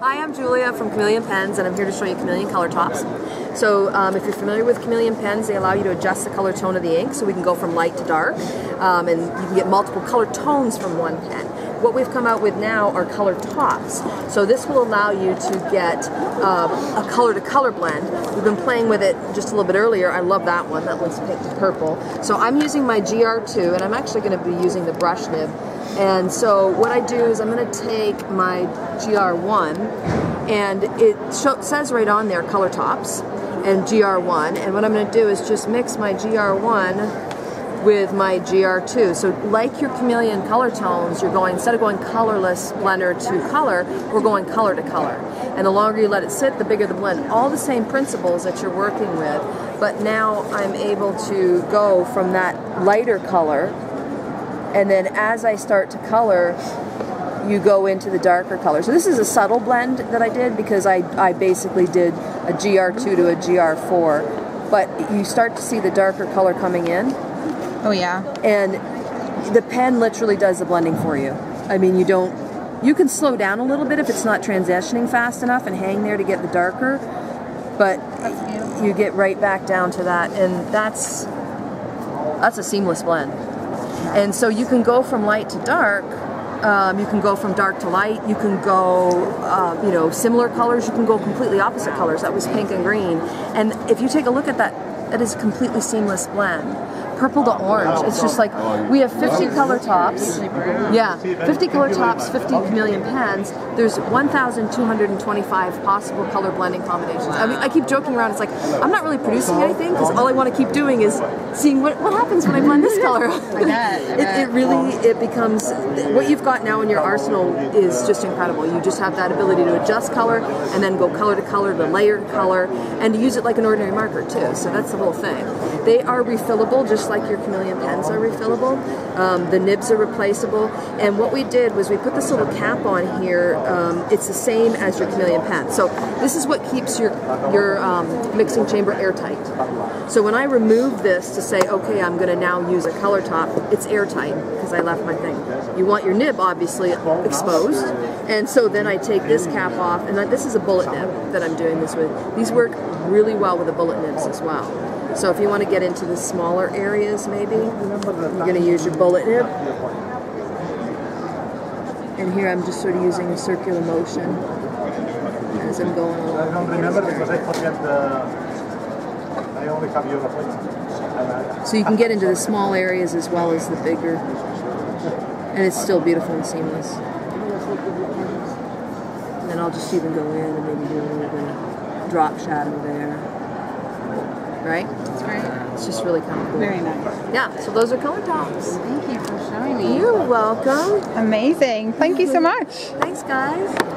I'm Julia from Chameleon Pens, and I'm here to show you Chameleon color tops. So um, if you're familiar with Chameleon pens, they allow you to adjust the color tone of the ink, so we can go from light to dark, um, and you can get multiple color tones from one pen. What we've come out with now are color tops. So this will allow you to get um, a color to color blend. We've been playing with it just a little bit earlier. I love that one. That one's pink to purple. So I'm using my GR2, and I'm actually going to be using the brush nib and so what I do is I'm going to take my GR1 and it says right on there color tops and GR1 and what I'm going to do is just mix my GR1 with my GR2. So like your chameleon color tones, you're going, instead of going colorless blender to color, we're going color to color. And the longer you let it sit, the bigger the blend. All the same principles that you're working with, but now I'm able to go from that lighter color and then as I start to color, you go into the darker color. So this is a subtle blend that I did because I, I basically did a GR2 to a GR4, but you start to see the darker color coming in. Oh yeah. And the pen literally does the blending for you. I mean, you don't, you can slow down a little bit if it's not transitioning fast enough and hang there to get the darker, but you get right back down to that and that's, that's a seamless blend. And so you can go from light to dark. Um, you can go from dark to light. You can go, uh, you know, similar colors. You can go completely opposite colors. That was pink and green. And if you take a look at that, that is a completely seamless blend purple to orange. It's just like we have 50 color tops. Yeah, 50 color tops, 50 chameleon pens. There's 1,225 possible color blending combinations. I mean, I keep joking around. It's like I'm not really producing anything because all I want to keep doing is seeing what, what happens when I blend this color. I bet, I bet. It, it really it becomes what you've got now in your arsenal is just incredible. You just have that ability to adjust color and then go color to color to layered color and to use it like an ordinary marker too. So that's the thing. They are refillable just like your chameleon pens are refillable. Um, the nibs are replaceable. And what we did was we put this little cap on here. Um, it's the same as your chameleon pen. So this is what keeps your, your um, mixing chamber airtight. So when I remove this to say, okay, I'm going to now use a color top, it's airtight because I left my thing. You want your nib obviously exposed. And so then I take this cap off, and this is a bullet nib that I'm doing this with. These work really well with the bullet nibs as well. So if you want to get into the smaller areas maybe, you're going to use your bullet nib. And here I'm just sort of using a circular motion as I'm going along. I don't remember because I forget the... I only have yoga So you can get into the small areas as well as the bigger. And it's still beautiful and seamless. And then I'll just even go in and maybe do a little bit of drop shadow there right? It's great. It's just really kind of cool. Very nice. Yeah, so those are color tops. Thank you for showing me. You're welcome. Amazing. Thank you so much. Thanks, guys.